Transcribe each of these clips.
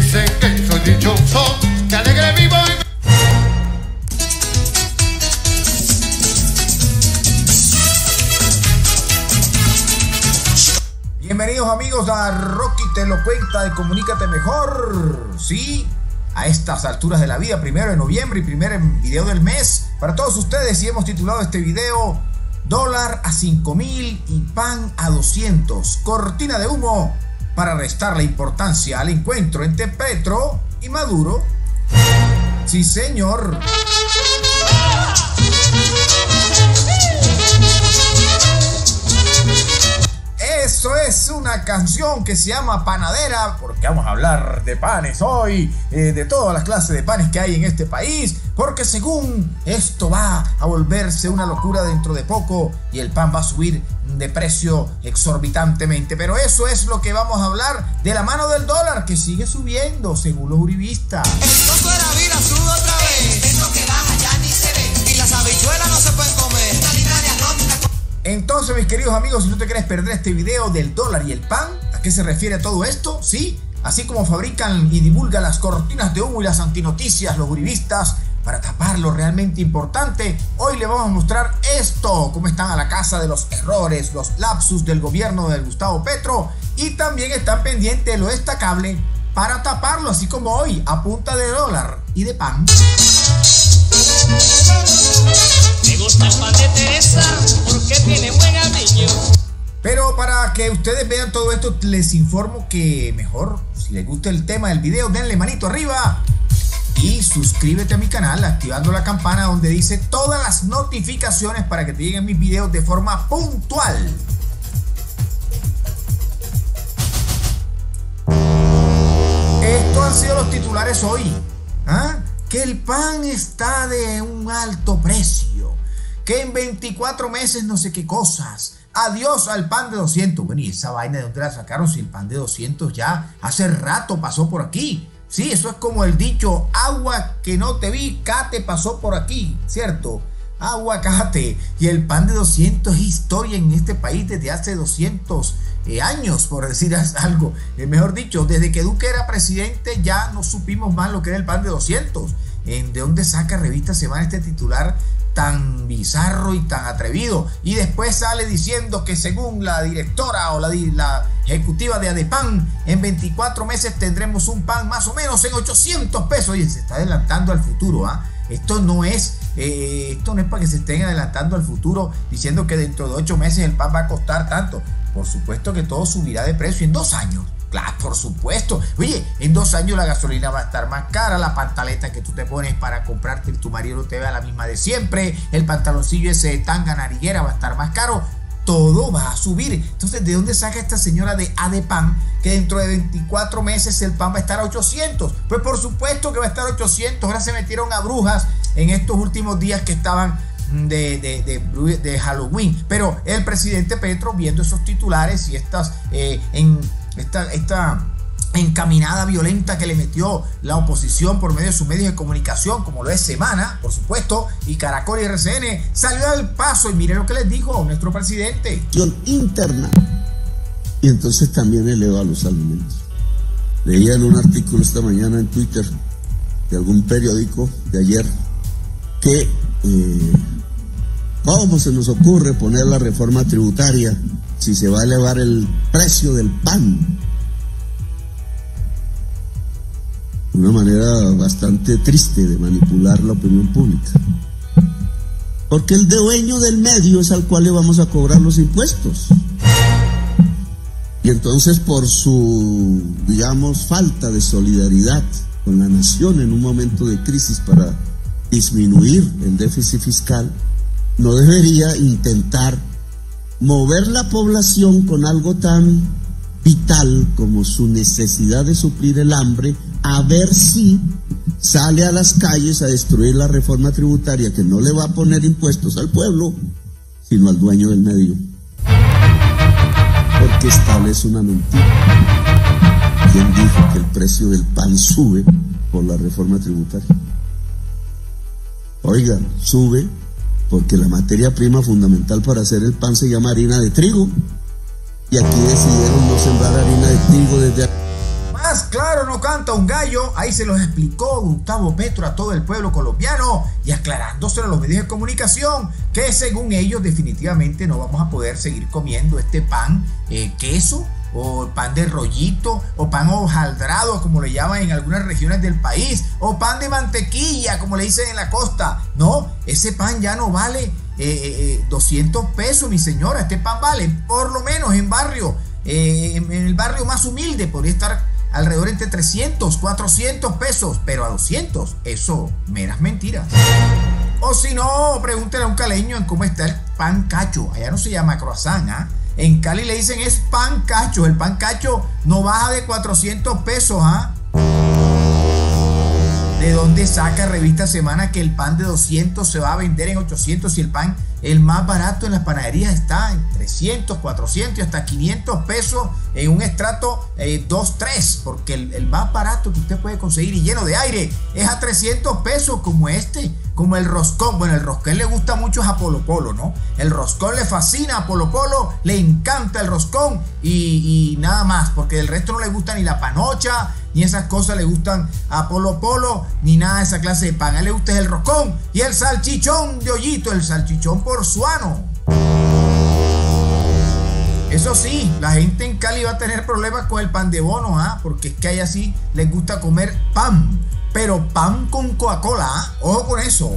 dicen que soy dichoso, que alegre vivo y Bienvenidos amigos a Rocky Te lo cuenta de Comunícate Mejor. Sí, a estas alturas de la vida, primero de noviembre y primer video del mes. Para todos ustedes y hemos titulado este video Dólar a 5 mil y pan a 200. Cortina de humo para restar la importancia al encuentro entre Petro y Maduro. Sí, señor. Eso es una canción que se llama Panadera, porque vamos a hablar de panes hoy, eh, de todas las clases de panes que hay en este país, porque según esto va a volverse una locura dentro de poco y el pan va a subir de precio exorbitantemente. Pero eso es lo que vamos a hablar de la mano del dólar, que sigue subiendo según los uribistas. Era vida, sube otra vez. Eso que baja ya ni se ve. Y las habichuelas no se pueden comer. Una libra de arroz, una Entonces, mis queridos amigos, si no te quieres perder este video del dólar y el pan, ¿a qué se refiere todo esto? ¿Sí? Así como fabrican y divulgan las cortinas de humo y las antinoticias los uribistas para tapar lo realmente importante, hoy le vamos a mostrar esto, cómo están a la casa de los errores, los lapsus del gobierno del Gustavo Petro y también están pendientes de lo destacable para taparlo, así como hoy, a punta de dólar y de pan. Me gusta el pan de Teresa porque tiene buen amigo. Pero para que ustedes vean todo esto, les informo que mejor, si les gusta el tema del video, denle manito arriba y suscríbete a mi canal activando la campana donde dice todas las notificaciones para que te lleguen mis videos de forma puntual. Estos han sido los titulares hoy. ¿Ah? Que el pan está de un alto precio. Que en 24 meses no sé qué cosas. Adiós al pan de 200. Bueno, y esa vaina de dónde la sacaron si el pan de 200 ya hace rato pasó por aquí. Sí, eso es como el dicho, agua que no te vi, cate pasó por aquí, ¿cierto? Aguacate. Y el pan de 200 es historia en este país desde hace 200 eh, años, por decir algo. Eh, mejor dicho, desde que Duque era presidente ya no supimos más lo que era el pan de 200. ¿En de dónde saca revista Semana este titular tan bizarro y tan atrevido? Y después sale diciendo que según la directora o la, ejecutiva de Adepan, en 24 meses tendremos un pan más o menos en 800 pesos. Y se está adelantando al futuro, ¿ah? Esto no es eh, esto no es para que se estén adelantando al futuro diciendo que dentro de 8 meses el pan va a costar tanto. Por supuesto que todo subirá de precio en dos años. Claro, por supuesto. Oye, en dos años la gasolina va a estar más cara, la pantaleta que tú te pones para comprarte tu marido te vea la misma de siempre, el pantaloncillo ese de tanga nariguera va a estar más caro. Todo va a subir. Entonces, ¿de dónde saca esta señora de Adepan que dentro de 24 meses el pan va a estar a 800? Pues por supuesto que va a estar a 800. Ahora se metieron a brujas en estos últimos días que estaban de, de, de, de, Halloween. Pero el presidente Petro, viendo esos titulares y estas eh, en esta, encaminada violenta que le metió la oposición por medio de sus medios de comunicación, como lo es Semana, por supuesto, y Caracol y RCN, salió al paso y mire lo que les dijo nuestro presidente. Interna. Y entonces también eleva los alimentos. Leía en un artículo esta mañana en Twitter de algún periódico de ayer que eh, cómo se nos ocurre poner la reforma tributaria si se va a elevar el precio del pan. Una manera bastante triste de manipular la opinión pública. Porque el dueño del medio es al cual le vamos a cobrar los impuestos. Y entonces por su, digamos, falta de solidaridad con la nación en un momento de crisis para disminuir el déficit fiscal, no debería intentar mover la población con algo tan vital como su necesidad de suplir el hambre, a ver si sale a las calles a destruir la reforma tributaria que no le va a poner impuestos al pueblo, sino al dueño del medio. Porque establece una mentira. ¿Quién dijo que el precio del pan sube por la reforma tributaria? Oigan, sube porque la materia prima fundamental para hacer el pan se llama harina de trigo. Y aquí decidieron no sembrar harina de trigo desde... Más claro no canta un gallo, ahí se los explicó Gustavo Petro a todo el pueblo colombiano y aclarándose a los medios de comunicación que según ellos definitivamente no vamos a poder seguir comiendo este pan, eh, queso o pan de rollito, o pan hojaldrado, como le llaman en algunas regiones del país, o pan de mantequilla, como le dicen en la costa. No, ese pan ya no vale 200 pesos, mi señora. Este pan vale, por lo menos en barrio, en el barrio más humilde, podría estar alrededor entre 300, 400 pesos, pero a 200, eso, meras mentiras. O si no, pregúntele a un caleño en cómo está el pan cacho. Allá no se llama croissant, ¿ah? En Cali le dicen es pan cacho. El pan cacho no baja de 400 pesos, ¿ah? ¿De dónde saca Revista Semana que el pan de 200 se va a vender en 800 y el pan, el más barato en las panaderías está en 300, 400 y hasta 500 pesos en un estrato 2, 3? Porque el, más barato que usted puede conseguir y lleno de aire es a 300 pesos como este como el roscón. Bueno, el roscón le gusta mucho a Polo Polo, ¿no? El roscón le fascina a Polo Polo, le encanta el roscón y, nada más, porque el resto no le gusta ni la panocha, ni esas cosas le gustan a Polo Polo, ni nada de esa clase de pan. A él le gusta el roscón y el salchichón de hoyito, el salchichón porzuano. Eso sí, la gente en Cali va a tener problemas con el pan de bono, ¿ah? Porque es que a así les gusta comer pan pero pan con Coca-Cola, ¿ah? ojo con eso.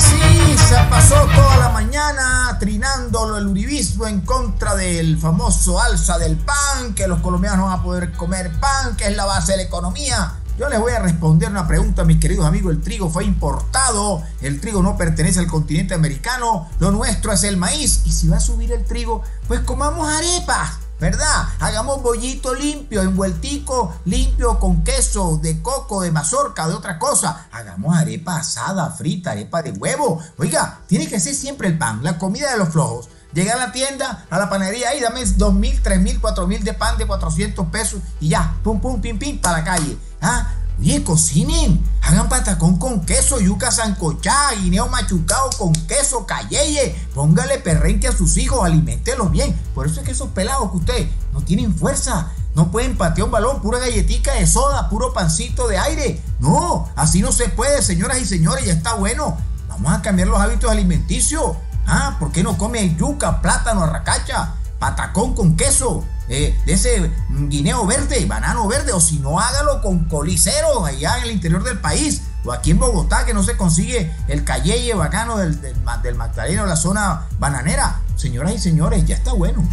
Así se pasó toda la mañana trinando el uribismo en contra del famoso alza del pan, que los colombianos van a poder comer pan, que es la base de la economía. Yo les voy a responder una pregunta, mis queridos amigos. El trigo fue importado, el trigo no pertenece al continente americano, lo nuestro es el maíz. Y si va a subir el trigo, pues comamos arepas. ¿Verdad? Hagamos bollito limpio, envueltico limpio con queso de coco, de mazorca, de otra cosa. Hagamos arepa asada, frita, arepa de huevo. Oiga, tiene que ser siempre el pan, la comida de los flojos. Llega a la tienda, a la panadería, y dame dos mil, tres mil, cuatro mil de pan de 400 pesos y ya, pum, pum, pim, pim, para la calle. ¿Ah? Oye, cocinen, hagan patacón con queso, yuca sancochada, guineo machucado con queso, cayeye. Póngale perrenque a sus hijos, aliméntelos bien. Por eso es que esos pelados que ustedes no tienen fuerza, no pueden patear un balón, pura galletica de soda, puro pancito de aire. No, así no se puede, señoras y señores, ya está bueno. Vamos a cambiar los hábitos alimenticios. Ah, ¿por qué no come yuca, plátano, arracacha, patacón con queso? Eh, de ese guineo verde, banano verde, o si no, hágalo con colicero allá en el interior del país, o aquí en Bogotá, que no se consigue el calleye bacano del, del, Magdalena o la zona bananera. Señoras y señores, ya está bueno.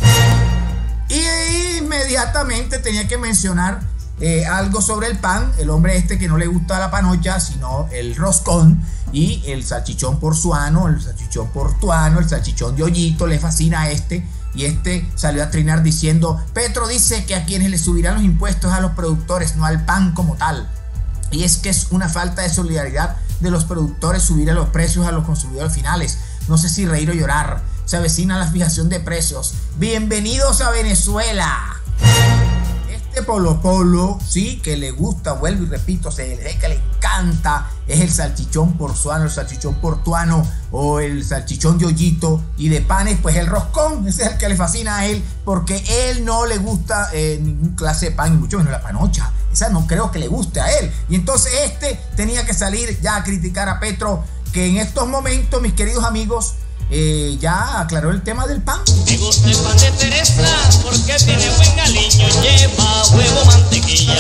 Y inmediatamente tenía que mencionar eh, algo sobre el pan, el hombre este que no le gusta la panocha, sino el roscón y el salchichón porzuano, el salchichón portuano, el salchichón de hoyito, le fascina a este y este salió a trinar diciendo, Petro dice que a quienes le subirán los impuestos a los productores, no al pan como tal. Y es que es una falta de solidaridad de los productores subir a los precios a los consumidores finales. No sé si reír o llorar. Se avecina la fijación de precios. Bienvenidos a Venezuela. Polo Polo, sí, que le gusta, vuelvo y repito, se que le encanta, es el salchichón porzuano, el salchichón portuano o el salchichón de hoyito y de panes, pues el roscón, ese es el que le fascina a él, porque él no le gusta eh, ningún clase de pan, y mucho menos la panocha, esa no creo que le guste a él. Y entonces este tenía que salir ya a criticar a Petro, que en estos momentos, mis queridos amigos, eh, ya aclaró el tema del pan. Me gusta el pan de Teresa porque tiene buen aliño, lleva huevo, mantequilla,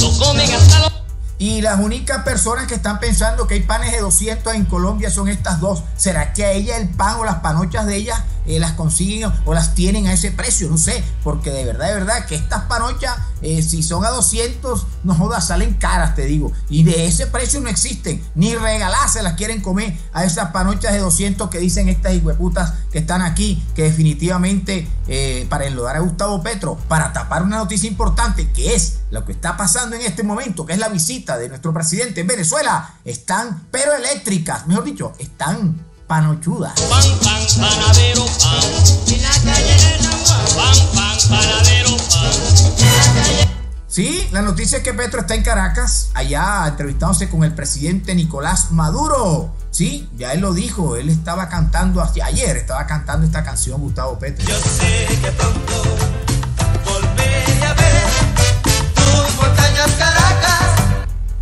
lo comen hasta los... Y las únicas personas que están pensando que hay panes de 200 en Colombia son estas dos. ¿Será que a ella el pan o las panochas de ella eh, las consiguen o las tienen a ese precio? No sé, porque de verdad, de verdad que estas panochas, eh, si son a 200, no jodas, salen caras, te digo. Y de ese precio no existen. Ni regalarse las quieren comer a esas panochas de 200 que dicen estas hijueputas que están aquí, que definitivamente eh, para enlodar a Gustavo Petro, para tapar una noticia importante que es lo que está pasando en este momento, que es la visita de nuestro presidente en Venezuela, están pero eléctricas, mejor dicho, están panochudas. Pan, pan, panadero, pan. En la calle de San Juan. Pan, pan, panadero, pan. Sí, la noticia es que Petro está en Caracas, allá entrevistándose con el presidente Nicolás Maduro. Sí, ya él lo dijo, él estaba cantando ayer, estaba cantando esta canción Gustavo Petro. Yo sé que pronto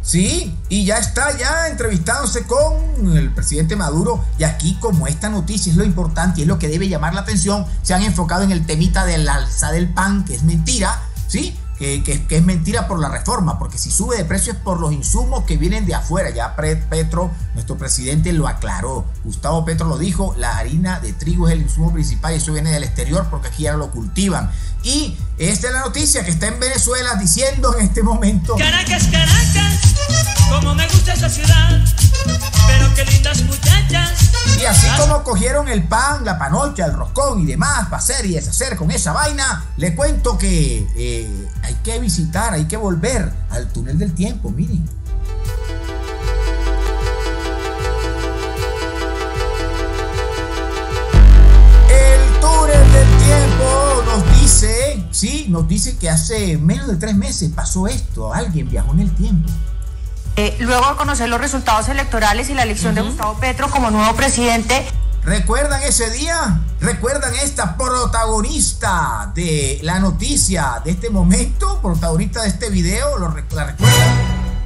Sí, y ya está ya entrevistándose con el presidente Maduro y aquí como esta noticia es lo importante y es lo que debe llamar la atención, se han enfocado en el temita del alza del pan, que es mentira, ¿sí? Que, que- es mentira por la reforma, porque si sube de precio es por los insumos que vienen de afuera. Ya Petro, nuestro presidente, lo aclaró. Gustavo Petro lo dijo, la harina de trigo es el insumo principal y eso viene del exterior porque aquí ya lo cultivan. Y esta es la noticia que está en Venezuela diciendo en este momento... Caracas, Caracas, como me gusta esa ciudad, pero qué lindas muchachas. Y así como cogieron el pan, la panocha, el roscón y demás para hacer y deshacer con esa vaina, le cuento que eh, hay que visitar, hay que volver al túnel del tiempo, miren. El túnel del tiempo nos dice, sí, nos dice que hace menos de tres meses pasó esto, alguien viajó en el tiempo. Eh, luego de conocer los resultados electorales y la elección de Gustavo Petro como nuevo presidente, ¿Recuerdan ese día? ¿Recuerdan esta protagonista de la noticia de este momento? Protagonista de este video, ¿lo recu- ¿la recuerdan?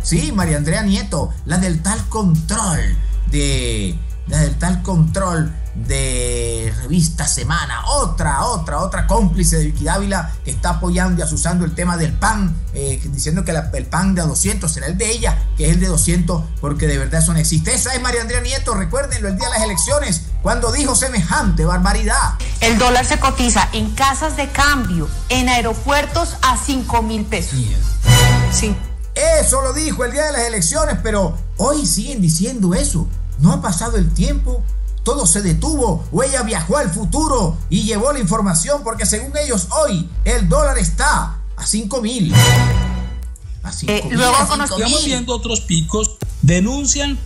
Sí, María Andrea Nieto, la del tal control de... La del tal control de revista Semana. Otra, otra, otra cómplice de Vicky Dávila que está apoyando y asusando el tema del pan, eh, diciendo que la- el pan de a 200 será el de ella, que es el de 200, porque de verdad eso no existe. Esa es María Andrea Nieto, recuérdenlo, el día de las elecciones, cuando dijo semejante barbaridad. el dólar se cotiza en casas de cambio, en aeropuertos a 5 mil pesos. Sí. Eso lo dijo el día de las elecciones, pero hoy siguen diciendo eso. No ha pasado el tiempo, todo se detuvo o ella viajó al futuro y llevó la información porque según ellos hoy el dólar está a 5 mil. A 5 Eh, mil. luego a conocí- 5 Estamos mil. viendo otros picos, denuncian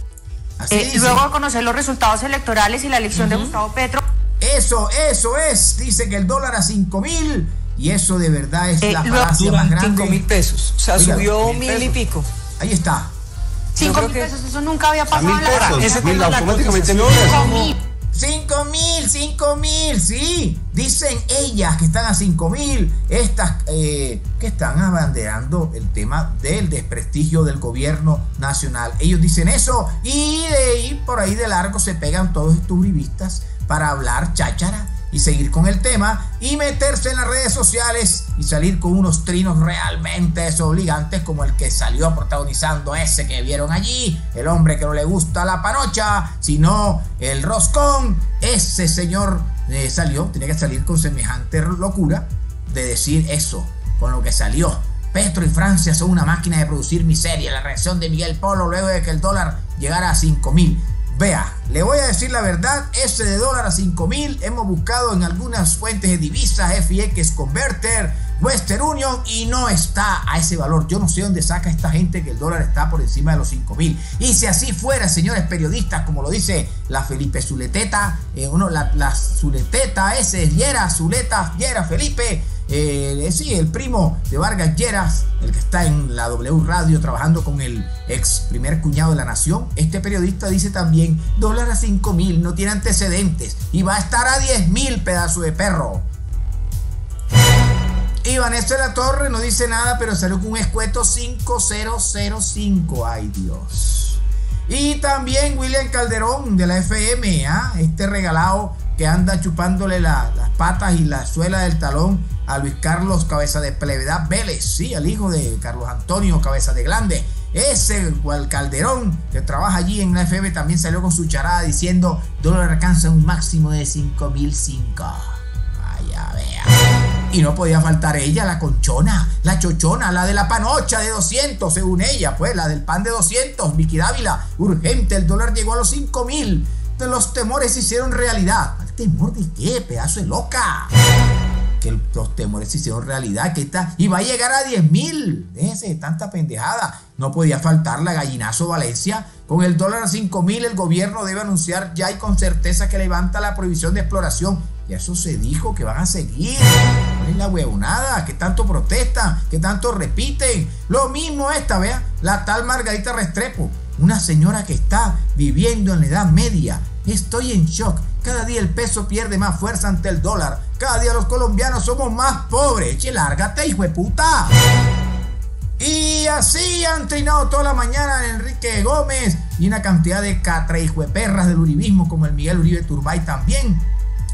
Así Eh, luego de conocer los resultados electorales y la elección de Gustavo Petro, Eso, eso es. Dice que el dólar a 5 mil. Y eso de verdad es Eh, la falacia más Cinco grande. mil pesos. O sea, Oiga, subió mil mil y pico. Ahí está. 5 creo mil pesos, eso nunca había pasado pesos. Ese Mil, la automáticamente no. cotización. Cinco mil. 5 mil, 5 mil, sí. Dicen ellas que están a 5 mil. Estas eh, que están abanderando el tema del desprestigio del gobierno nacional. Ellos dicen eso y de ahí por ahí de largo se pegan todos estos uribistas para hablar cháchara y seguir con el tema y meterse en las redes sociales y salir con unos trinos realmente desobligantes como el que salió protagonizando ese que vieron allí, el hombre que no le gusta la panocha, sino el roscón, ese señor eh, salió, tenía que salir con semejante locura de decir eso, con lo que salió. Petro y Francia son una máquina de producir miseria. La reacción de Miguel Polo luego de que el dólar llegara a 5 mil. Vea, le voy a decir la verdad, ese de dólar a 5 mil hemos buscado en algunas fuentes de divisas, FX Converter, Western Union y no está a ese valor. Yo no sé dónde saca esta gente que el dólar está por encima de los 5 mil. Y si así fuera, señores periodistas, como lo dice la Felipe Zuleteta, eh, uno, la, la Zuleteta, ese es Yera, Zuleta, Yera, Felipe. Eh, sí, el primo de Vargas Lleras, el que está en la W Radio trabajando con el ex primer cuñado de la nación. Este periodista dice también, a 5 mil, no tiene antecedentes y va a estar a 10 mil, pedazo de perro. Vanessa de la Torre no dice nada, pero salió con un escueto 5005. Ay Dios. Y también William Calderón de la FM, ¿ah? este regalado que anda chupándole la- las patas y la suela del talón a Luis Carlos Cabeza de Plevedad Vélez, sí, al hijo de Carlos Antonio Cabeza de Grande. Ese cual Calderón que trabaja allí en la FM también salió con su charada diciendo dólar alcanza un máximo de 5005. Vaya, vea. Y no podía faltar ella, la conchona, la chochona, la de la panocha de 200, según ella, pues, la del pan de 200, Vicky Dávila. Urgente, el dólar llegó a los 5 mil. De los temores se hicieron realidad. ¿El temor de qué, pedazo de loca? Que los temores se hicieron realidad, que está, y va a llegar a 10 mil. Déjese de tanta pendejada. No podía faltar la gallinazo Valencia. Con el dólar a 5 mil, el gobierno debe anunciar ya y con certeza que levanta la prohibición de exploración. Y eso se dijo que van a seguir. ¿Cuál es la huevonada? que tanto protestan? que tanto repiten? Lo mismo esta, vea, la tal Margarita Restrepo, una señora que está viviendo en la Edad Media. Estoy en shock. Cada día el peso pierde más fuerza ante el dólar. Cada día los colombianos somos más pobres. Che, lárgate, hijo de puta. Y así han trinado toda la mañana Enrique Gómez y una cantidad de de perras del uribismo como el Miguel Uribe Turbay también.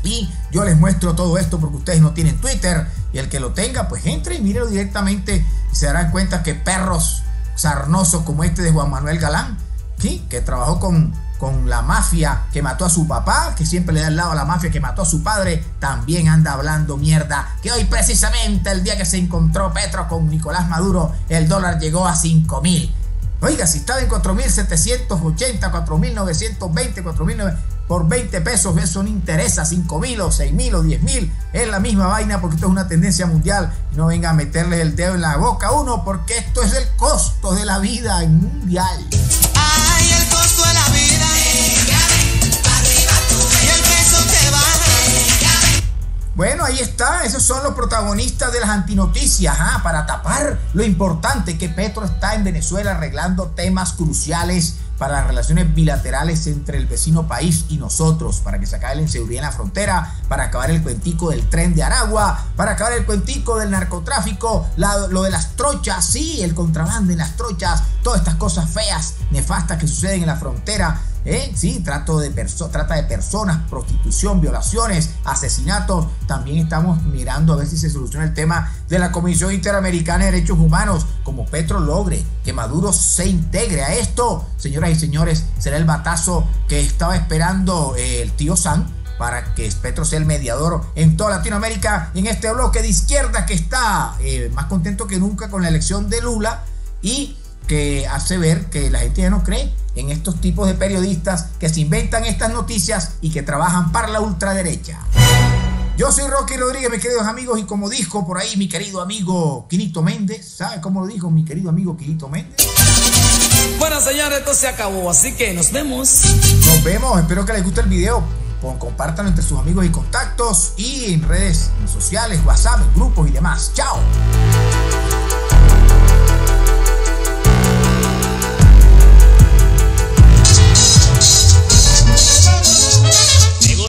Y yo les muestro todo esto porque ustedes no tienen Twitter y el que lo tenga pues entre y mírelo directamente y se darán cuenta que perros sarnosos como este de Juan Manuel Galán, ¿sí? que trabajó con con la mafia que mató a su papá, que siempre le da el lado a la mafia que mató a su padre, también anda hablando mierda. Que hoy precisamente el día que se encontró Petro con Nicolás Maduro, el dólar llegó a 5 mil. Oiga, si estaba en 4.780, 4.920, 4.900 por 20 pesos, eso no interesa, 5 mil o 6 mil o 10 mil, es la misma vaina porque esto es una tendencia mundial no venga a meterle el dedo en la boca a uno porque esto es el costo de la vida mundial. Ay, Bueno, ahí está, esos son los protagonistas de las antinoticias, ¿ah? para tapar lo importante que Petro está en Venezuela arreglando temas cruciales para las relaciones bilaterales entre el vecino país y nosotros, para que se acabe la inseguridad en la frontera, para acabar el cuentico del tren de Aragua, para acabar el cuentico del narcotráfico, lo de las trochas, sí, el contrabando en las trochas, todas estas cosas feas, nefastas que suceden en la frontera. ¿Eh? Sí, trato de trata de personas, prostitución, violaciones, asesinatos. También estamos mirando a ver si se soluciona el tema de la Comisión Interamericana de Derechos Humanos. Como Petro logre que Maduro se integre a esto, señoras y señores, será el batazo que estaba esperando eh, el tío San para que Petro sea el mediador en toda Latinoamérica en este bloque de izquierda que está eh, más contento que nunca con la elección de Lula y que hace ver que la gente ya no cree en estos tipos de periodistas que se inventan estas noticias y que trabajan para la ultraderecha. Yo soy Rocky Rodríguez, mis queridos amigos, y como dijo por ahí mi querido amigo Quinito Méndez, ¿sabe cómo lo dijo mi querido amigo Quinito Méndez? Bueno, señores, esto se acabó, así que nos vemos. Nos vemos, espero que les guste el video. Compártanlo entre sus amigos y contactos y en redes sociales, WhatsApp, grupos y demás. ¡Chao!